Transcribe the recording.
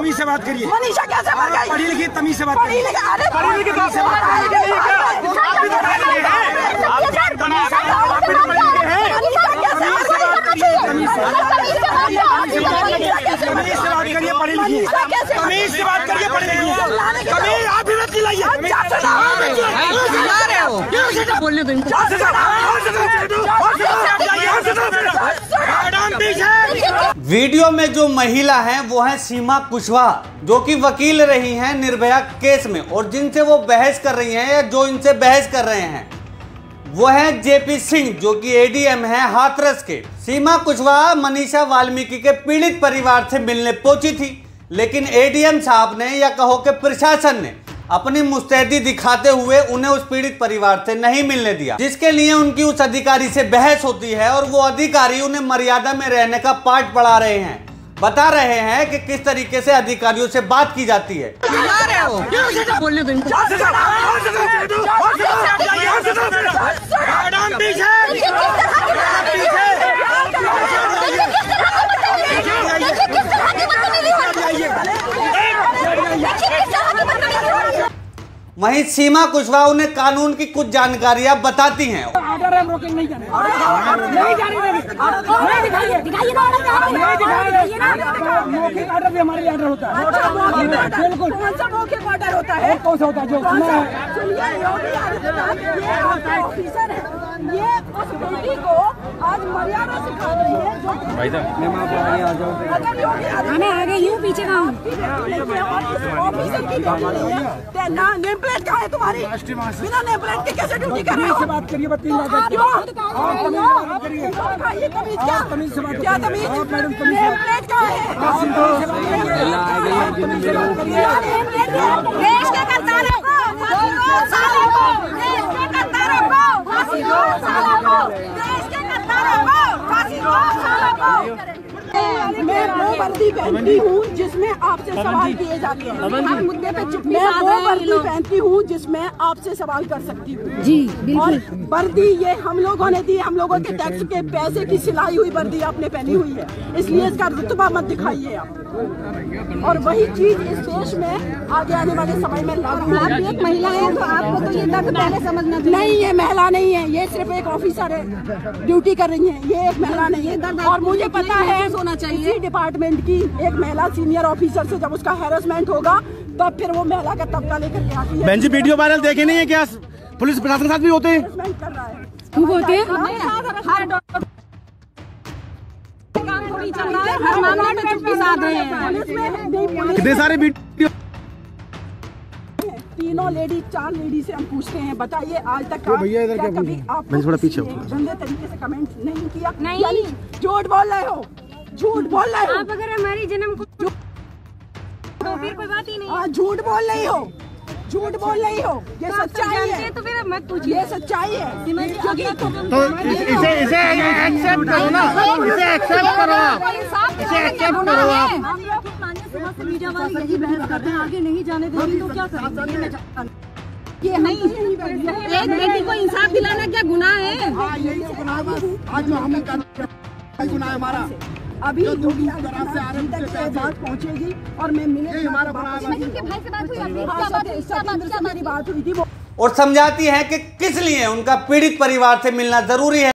तमीज से बात करिए। मनीषा कैसे मर गई? पढ़ी लिखी तमीज से बात पढ़ी करिए। लिखी अरे पढ़ी लिखी तमीज से बात करिए लिखी आप भी तो पढ़े लिखे हैं आप भी तो तमीज से आप भी तो पढ़े लिखे हैं तमीज से बात करिए तमीज से बात करिए पढ़ी लिखी तमीज से बात करिए पढ़ी लिखी तमीज आप भी मत बोलने दो वीडियो में जो महिला हैं वो हैं सीमा कुशवाहा जो कि वकील रही हैं निर्भया केस में और जिनसे वो बहस कर रही हैं या जो इनसे बहस कर रहे हैं वो हैं जेपी सिंह जो कि एडीएम है हाथरस के सीमा कुशवाहा मनीषा वाल्मीकि के पीड़ित परिवार से मिलने पहुँची थी लेकिन एडीएम साहब ने या कहो कि प्रशासन ने अपनी मुस्तैदी दिखाते हुए उन्हें उस पीड़ित परिवार से नहीं मिलने दिया जिसके लिए उनकी उस अधिकारी से बहस होती है और वो अधिकारी उन्हें मर्यादा में रहने का पाठ पढ़ा रहे हैं बता रहे हैं कि किस तरीके से अधिकारियों से बात की जाती है बोलने दो इनको मैडम पीछे वहीं सीमा कुशवाहा उन्हें कानून की कुछ जानकारियाँ बताती हैं। बिल्कुल। है है है ये है उस बेटी को आज मर्यादा सिखा रही है जो भाई साहब। अगर योगी आदित्यनाथ आगे यूँ पीछे का ऑफिसर की है? ना नेम प्लेट कहाँ है तुम्हारी? बिना नेम प्लेट के कैसे ड्यूटी कर रहे हो? बात करिए तमीज से बात क्या? तमीज नेम प्लेट कहाँ है? देश के करतारों को सालों को देश के करतारों को फांसी दो सालों को देश के करतारों को फांसी दो सालों को मैं वो वर्दी पहनती हूँ जिसमें आपसे सवाल किए जाते हैं। हर मुद्दे पे चुप्पी मैं वो हैं वर्दी पहनती हूँ जिसमें आपसे सवाल कर सकती हूँ। जी और बिल्कुल वर्दी ये हम लोगों ने दी हम लोगों के टैक्स के पैसे की सिलाई हुई वर्दी आपने पहनी हुई है। इसलिए इसका रुतबा मत दिखाइए आप। और वही चीज़ इस देश में आगे आने वाले समय में लागू आप एक महिला है तो आपको तो ये दर्द पहले समझना चाहिए। नहीं ये महिला नहीं है ये सिर्फ़ एक ऑफिसर है ड्यूटी कर रही है। ये एक महिला नहीं है। और मुझे पता है होना चाहिए। इसी डिपार्टमेंट की एक महिला सीनियर ऑफिसर से जब उसका हेरसमेंट होगा तब फिर वो महिला का तबका लेकर के आती है। बहन जी वीडियो वायरल देखे नहीं है क्या? पुलिस प्रशासन के साथ भी होते हैं। होते कर रहा है। हैं। है। हैं। कितने सारे वीडियो तीनों लेडी चार लेडी से हम पूछते हैं बताइए आज तक का भैया इधर क्या क्या कभी पूछना? आप थोड़ा पीछे गंदे तरीके से कमेंट नहीं किया? नहीं। यानी झूठ बोल रहे हो? झूठ बोल रहे हो? आप अगर हमारी जन्म को तो फिर कोई बात ही नहीं। हाँ झूठ बोल रही हो? झूठ बोल रही हो? ये तो सच्चाई है। तो फिर मत पूछिए। ये सच्चाई है। क्योंकि तो इसे इसे एक्सेप्ट करो ना। इसे एक्सेप्ट करो आप। इसे एक्सेप्ट करो आप। मीडिया वाले यही बहस कर रहे हैं आगे नहीं जाने देंगे तो क्या करेंगे? ये नहीं एक बेटी को इंसाफ दिलाना क्या गुनाह है? हाँ यही तो गुनाह बस। आज जो हम कर गुनाह है हमारा? अभी बात पहुंचेगी और मैं मिले हमारा है। और समझाती हैं कि किस लिए उनका पीड़ित परिवार से मिलना ज़रूरी है।